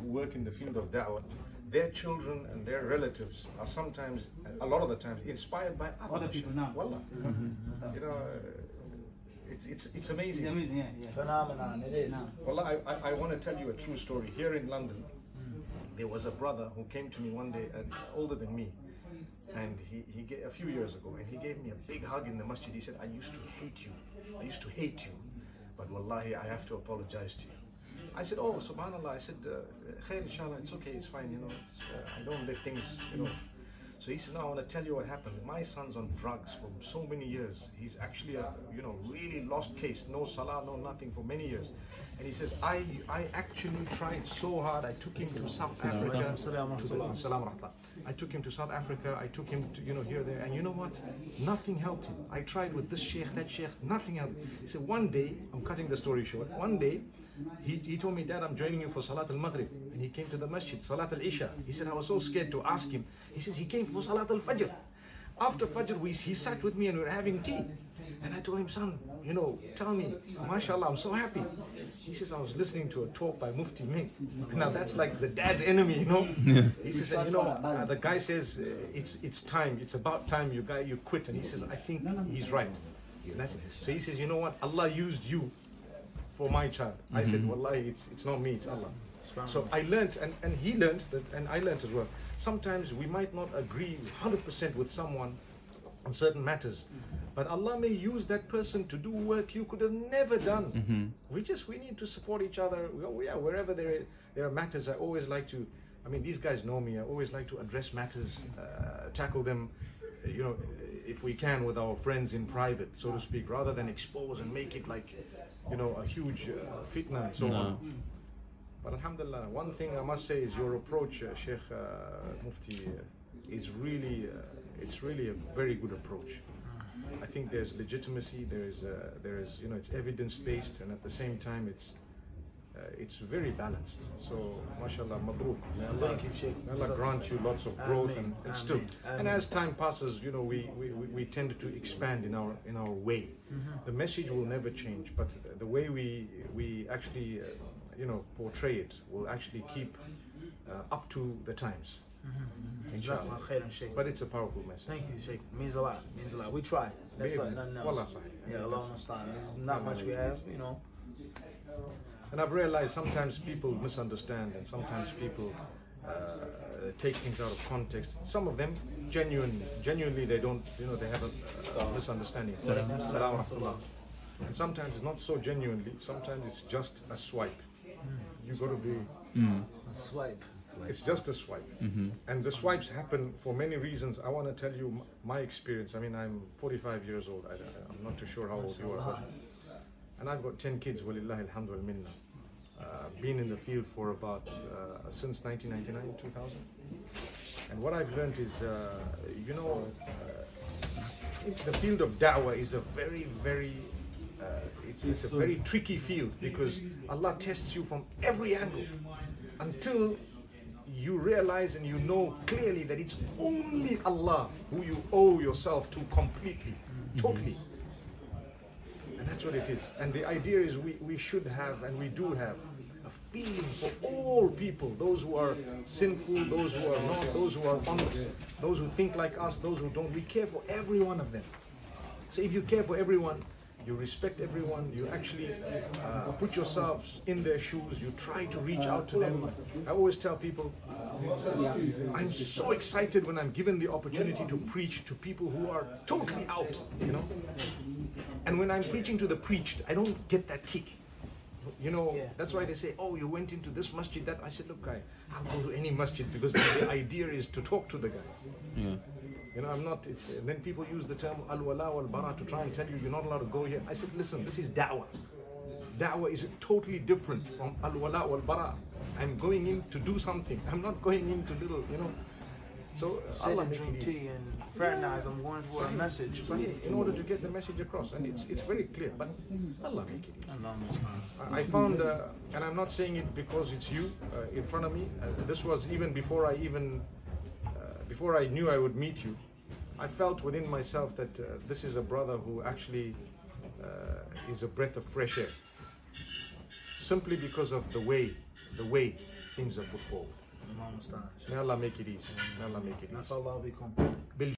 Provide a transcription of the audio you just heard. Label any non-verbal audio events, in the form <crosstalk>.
who work in the field of da'wah, their children and their relatives are sometimes, a lot of the times, inspired by other, Other people now. Wallah. You know, it's, it's, it's It's amazing. amazing, yeah, yeah. Phenomenon, it is. Now. Well, I, I, I want to tell you a true story. Here in London, there was a brother who came to me one day, uh, older than me, and he, he gave, a few years ago, and he gave me a big hug in the masjid. He said, I used to hate you. I used to hate you. But wallahi, I have to apologize to you. I said, oh, subhanAllah. I said, uh, khair, inshallah, it's okay, it's fine, you know. Uh, I don't let things, you know. So he said, no, I want to tell you what happened. My son's on drugs for so many years. He's actually a, you know, really lost case. No salah, no nothing for many years. And he says, I, I actually tried so hard. I took him to South Africa. To. I took him to South Africa. I took him to, you know, here, there. And you know what? Nothing helped him. I tried with this sheikh, that sheikh. Nothing helped. He said, one day, I'm cutting the story short. One day, he, he told me, Dad, I'm joining you for Salat al-Maghrib. And he came to the masjid, Salat al-Isha. He said, I was so scared to ask him. He says, he came for Salat al-Fajr. After Fajr, we, he sat with me and we were having tea. And I told him, son, you know, tell me, mashallah, I'm so happy. He says, I was listening to a talk by Mufti Menk. <laughs> Now that's like the dad's enemy, you know? He says, you know, uh, the guy says, uh, it's, it's time, it's about time you guy you quit. And he says, I think he's right. And that's it. So he says, you know what? Allah used you for my child. I said, mm-hmm. Wallahi, it's, it's not me, it's Allah. So I learned, and, and he learned, that, and I learned as well. Sometimes we might not agree 100% with someone on certain matters, mm-hmm. but Allah may use that person to do work you could have never done. Mm-hmm. We just we need to support each other. We, oh, yeah, wherever there there are matters, I always like to. I mean, these guys know me. I always like to address matters, uh, tackle them. You know, if we can with our friends in private, so to speak, rather than expose and make it like, you know, a huge uh, fitna and so on. But Alhamdulillah, one thing I must say is your approach, uh, Sheikh uh, Mufti, uh, is really, uh, it's really a very good approach. I think there's legitimacy. There is, uh, there is, you know, it's evidence based, and at the same time, it's, it's very balanced. So, mashallah, mabruk. May Allah, Thank you, Sheikh. may Allah grant you lots of growth and, and still. And as time passes, you know, we, we, we tend to expand in our in our way. The message will never change, but the way we we actually, uh, you know, portray it will actually keep uh, up to the times. Inshallah. Khairan, Sheikh. But it's a powerful message. Thank you, Sheikh. Means a lot. Means a lot. We try. That's like nothing else. Yeah, Yeah, Allah that's- There's not much we have, you know. And I've realized sometimes people misunderstand, and sometimes people uh, take things out of context. Some of them genuinely, genuinely, they don't, you know, they have a, a misunderstanding. And sometimes it's not so genuinely. Sometimes it's just a swipe. Hmm. You've got to be. Hmm. A swipe. It's just a swipe. Mm-hmm. And the swipes happen for many reasons. I want to tell you my experience. I mean, I'm 45 years old. I, am not too sure how old you are. And I've got 10 kids, walillahi alhamdulillah minna. Uh, been in the field for about, uh, since 1999, 2000. And what I've learned is, uh, you know, uh, the field of da'wah is a very, very, uh, it's, it's a very tricky field because Allah tests you from every angle until you realize and you know clearly that it's only Allah who you owe yourself to completely, totally. What it is. And the idea is we, we should have, and we do have, a feeling for all people those who are sinful, those who are not, those who are honest, those who think like us, those who don't. We care for every one of them. So if you care for everyone, you respect everyone, you actually uh, put yourselves in their shoes, you try to reach out to them. I always tell people, I'm so excited when I'm given the opportunity to preach to people who are totally out, you know. And when I'm preaching to the preached, I don't get that kick. You know, Yeah. that's why they say, oh, you went into this masjid, that. I said, look, guy, I'll go to any masjid because the <coughs> idea is to talk to the guys. Yeah. You know, I'm not, it's, and then people use the term al-wala wal-bara to try and tell you you're not allowed to go here. I said, listen, this is da'wah. Da'wah is totally different from al-wala wal-bara. I'm going in to do something. I'm not going into little, you know. So Sit Allah and drink it easy. tea and fraternize. I'm going for a message. Sahih, in order to get the message across, and it's it's very clear. But Allah make it easy. I found, uh, and I'm not saying it because it's you uh, in front of me. Uh, this was even before I even, uh, before I knew I would meet you. I felt within myself that uh, this is a brother who actually uh, is a breath of fresh air. Simply because of the way, the way, things are put forward. May Allah make it easy. May Allah make it easy.